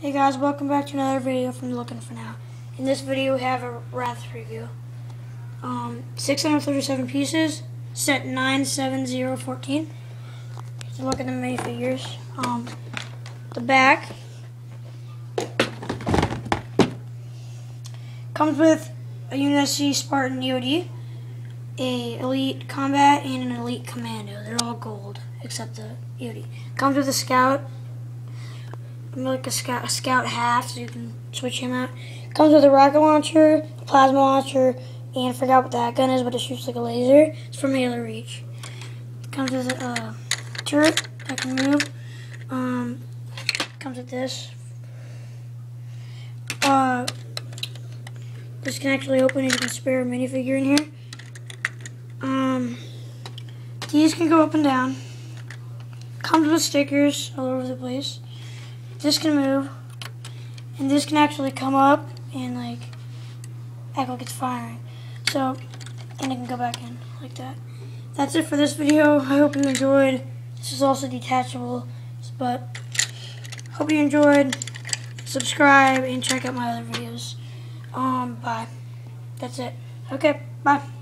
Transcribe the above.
Hey guys, welcome back to another video from Looking For Now. In this video we have a Wraith review. Um, 637 pieces, set 97014. So look at the minifigures. Um, the back comes with a UNSC Spartan EOD, a Elite Combat, and an Elite Commando. They're all gold, except the EOD. Comes with a Scout, like a scout, a scout half, so you can switch him out. Comes with a rocket launcher, plasma launcher, and I forgot what that gun is, but it shoots like a laser. It's from Halo Reach. Comes with a uh, turret that can move. Um, comes with this. Uh, this can actually open and you can spare a minifigure in here. Um, these can go up and down. Comes with stickers all over the place this can move, and this can actually come up and like act like it's firing. So, and it can go back in like that. That's it for this video. I hope you enjoyed. This is also detachable, but hope you enjoyed. Subscribe and check out my other videos. Um, bye. That's it. Okay, bye.